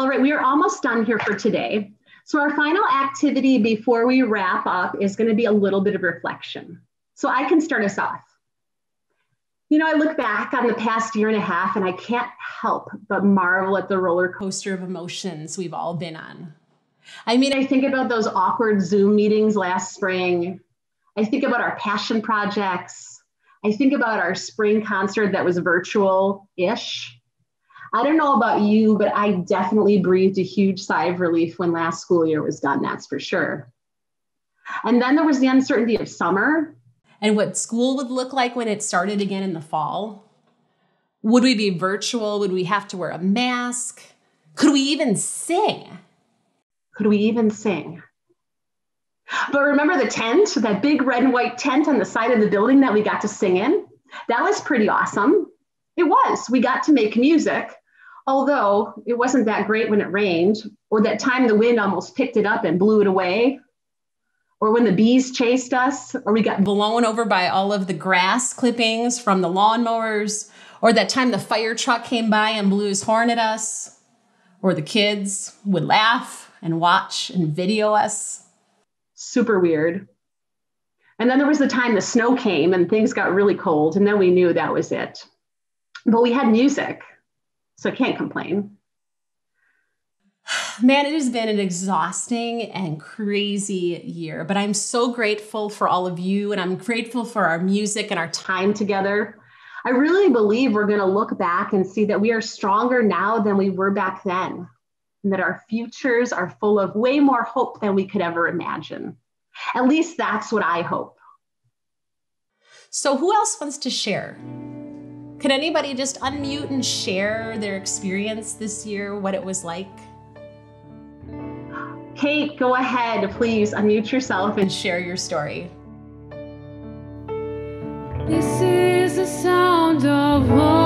all right. We are almost done here for today. So, our final activity before we wrap up is going to be a little bit of reflection. So, I can start us off. You know, I look back on the past year and a half and I can't help but marvel at the roller coaster of emotions we've all been on. I mean, I think about those awkward Zoom meetings last spring. I think about our passion projects. I think about our spring concert that was virtual ish. I don't know about you, but I definitely breathed a huge sigh of relief when last school year was done, that's for sure. And then there was the uncertainty of summer. And what school would look like when it started again in the fall. Would we be virtual? Would we have to wear a mask? Could we even sing? Could we even sing? But remember the tent, that big red and white tent on the side of the building that we got to sing in? That was pretty awesome. It was. We got to make music, although it wasn't that great when it rained, or that time the wind almost picked it up and blew it away, or when the bees chased us, or we got blown over by all of the grass clippings from the lawnmowers, or that time the fire truck came by and blew his horn at us, or the kids would laugh and watch and video us. Super weird. And then there was the time the snow came and things got really cold, and then we knew that was it. But we had music, so I can't complain. Man, it has been an exhausting and crazy year, but I'm so grateful for all of you and I'm grateful for our music and our time together. I really believe we're going to look back and see that we are stronger now than we were back then, and that our futures are full of way more hope than we could ever imagine. At least that's what I hope. So, who else wants to share? Could anybody just unmute and share their experience this year, what it was like? Kate, go ahead, please unmute yourself and share your story. This is the sound of is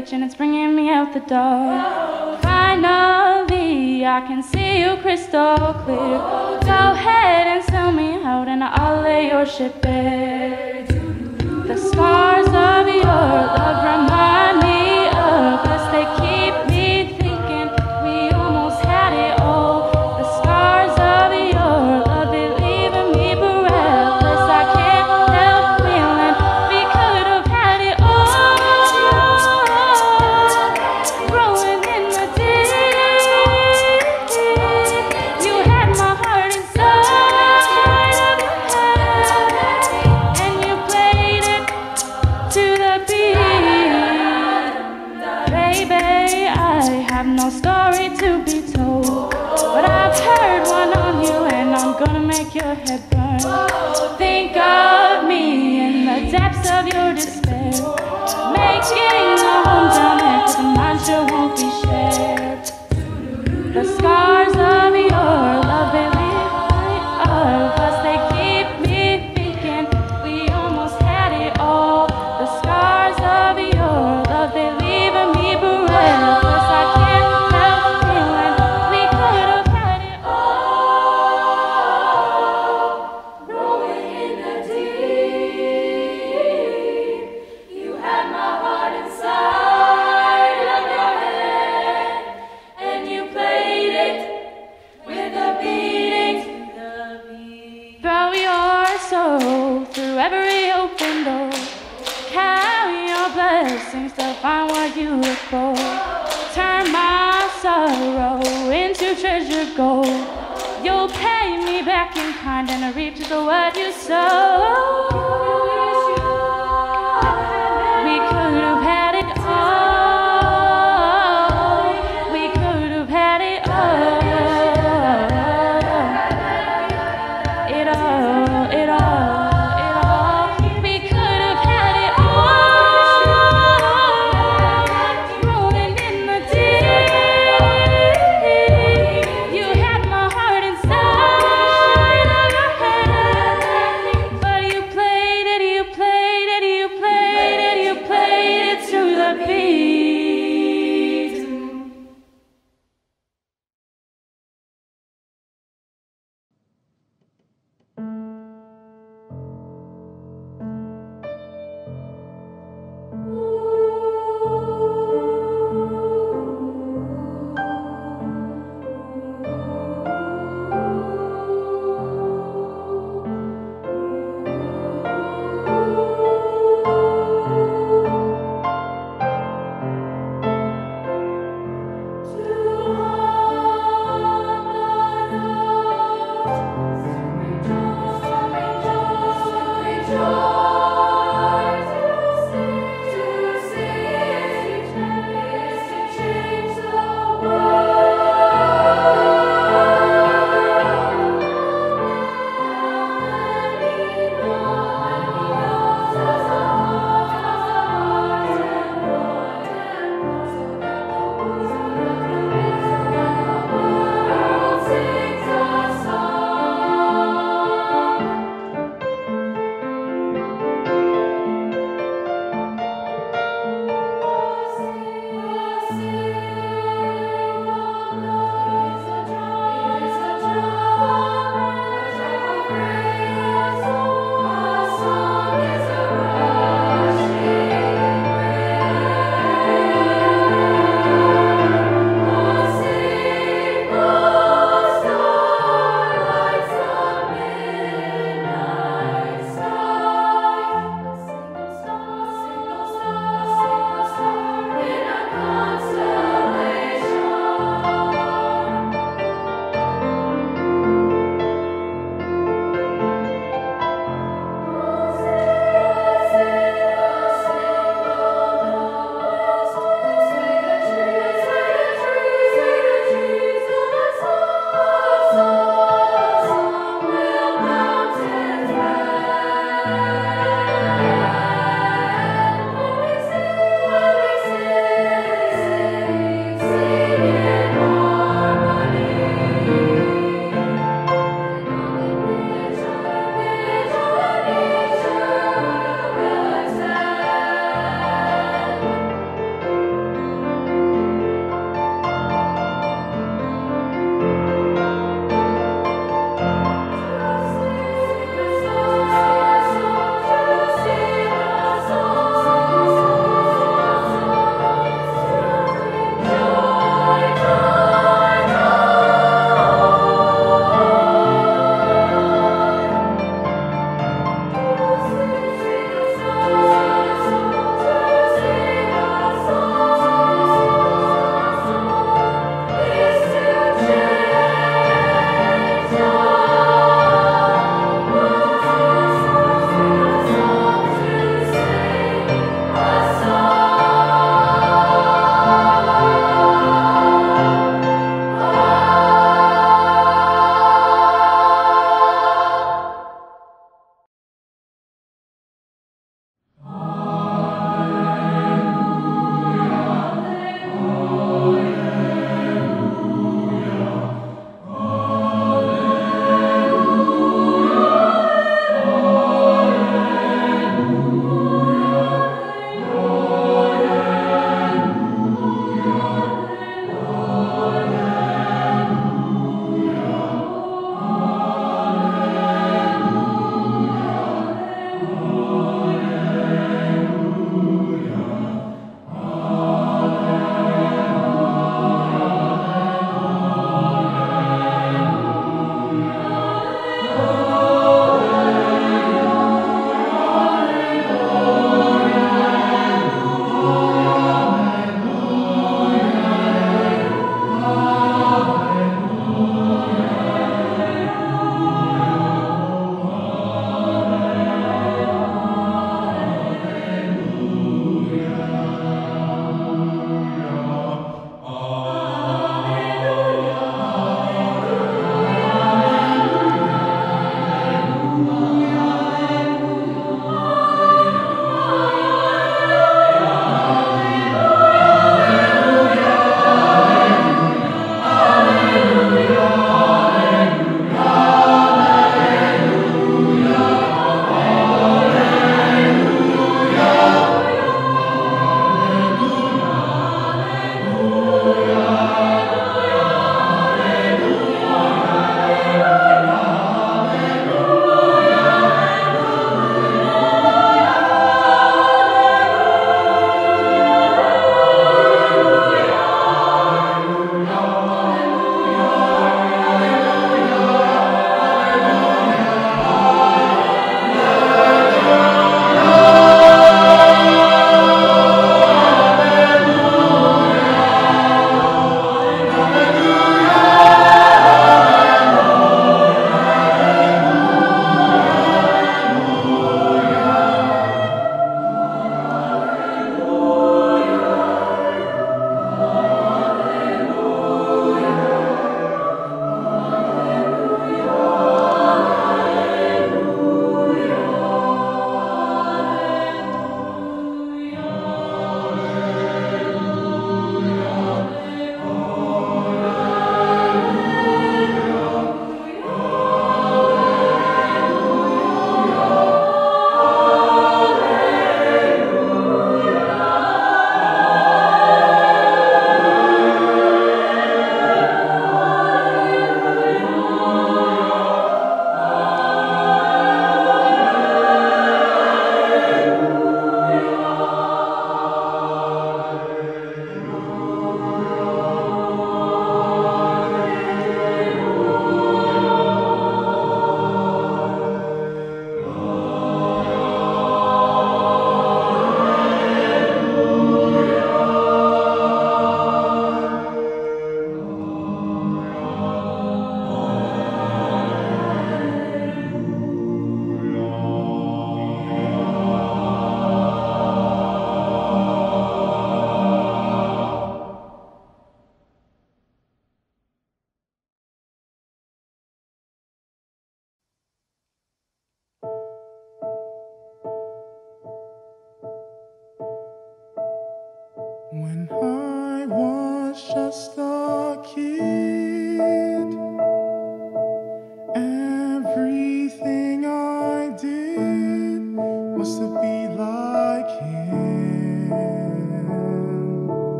rich and it's bringing me out the dark. Finally, I can see you crystal clear. Go ahead and sell me out and I'll lay your ship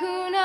hakuna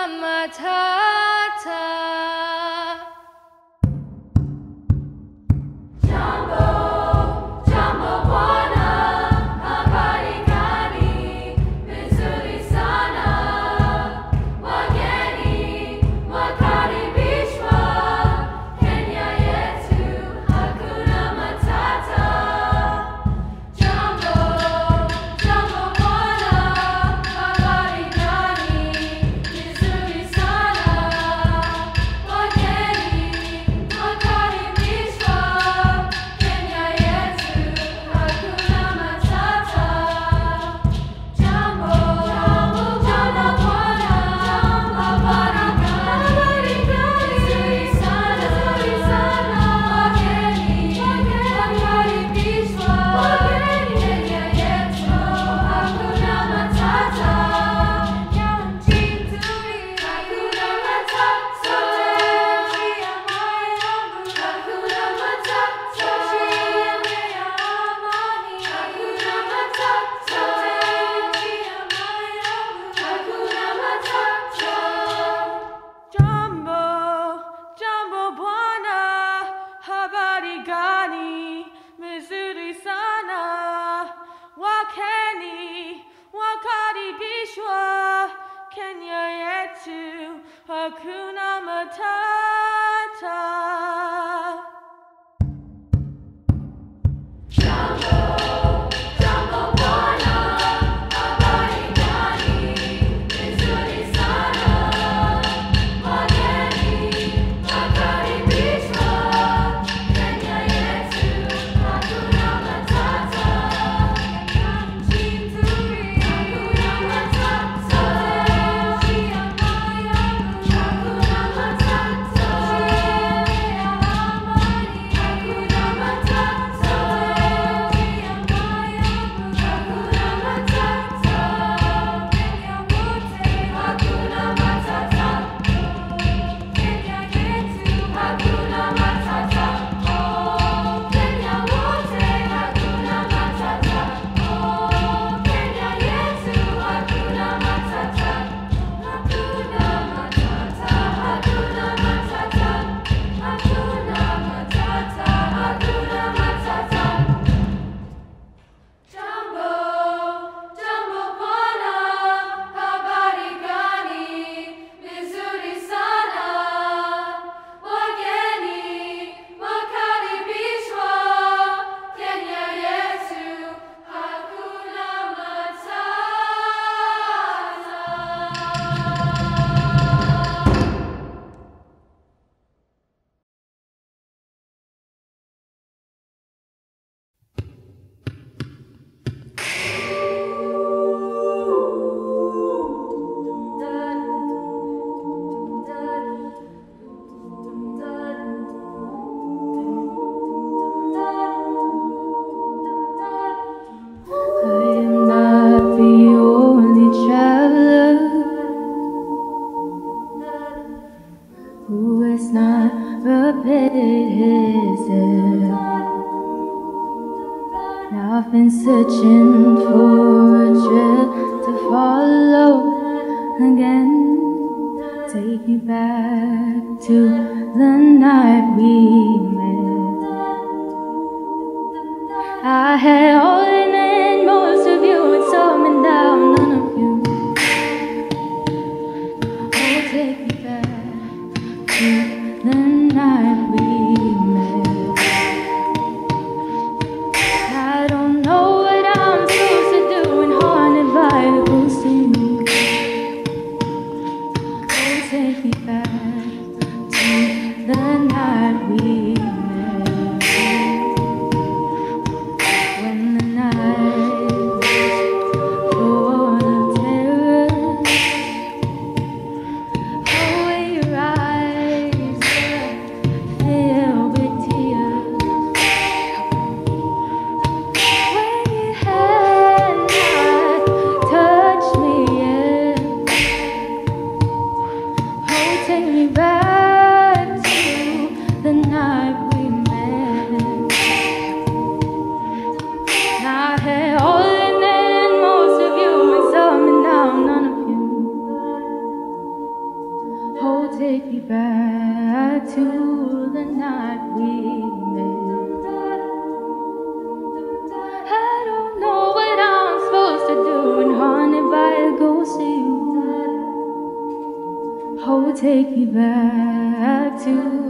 take me back to